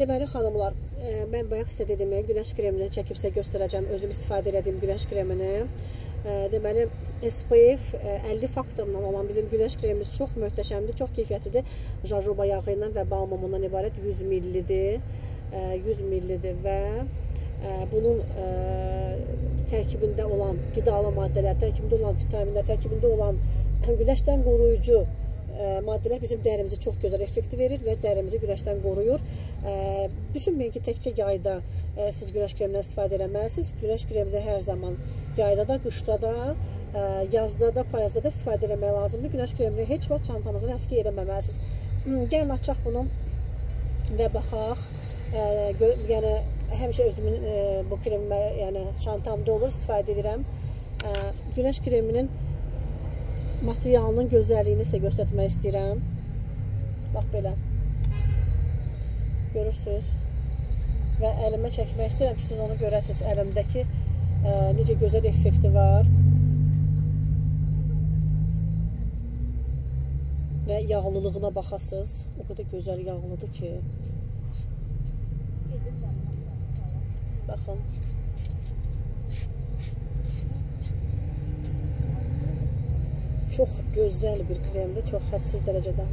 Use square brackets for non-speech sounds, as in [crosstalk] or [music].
Deməli xanımlar, ə, mən bayaq sizə dedim, günəş kremini çəkib sizə göstərəcəm, özüm istifadə etdiyim günəş kremini. Ə, deməli SPF 50 faktorundan olan bizim günəş kremimiz çox möhtəşəmdir, çox keyfiyyətlidir. Jojoba yağı ilə və balmumundan ibarət 100 millidir. 100 millidir və bunun tərkibində olan qidalı maddələr, tərkibində olan vitaminlər, tərkibində olan [coughs] günəşdən qoruyucu maddələr bizim dərimizi çox gözəl effekti verir və dərimizi günəşdən qoruyur. Düşünməyin ki, təkcə yayda siz günəş kremindən istifadə etməlisiniz. Günəş kremini hər zaman yayda da, qışda da, yazda da, payızda da istifadə etmək lazımdır. Günəş kremini heç vaxt çantanızdan əski eləməməlisiniz. Gəlin açaq bunu və baxaq. Yəni həmişə özümün bu kremimə, yəni çantamda olur, istifadə edirəm. Günəş kreminin materialının gözəlliyini sizə göstərmək istəyirəm. Bax belə. Görürsünüz. Və əlimə çəkmək istəyirəm ki, siz onu görəsiniz. Əlimdəki ə, necə gözəl effekti var. Və yağlılığına baxasınız. O qədər gözəl yağlıdır ki. Baxın. Çox gözəl bir kremdir, çox hədsiz dərəcədə.